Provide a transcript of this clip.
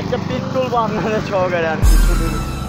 একটা পিট্টুল বাংলাদেশ সহকারে আর কিছু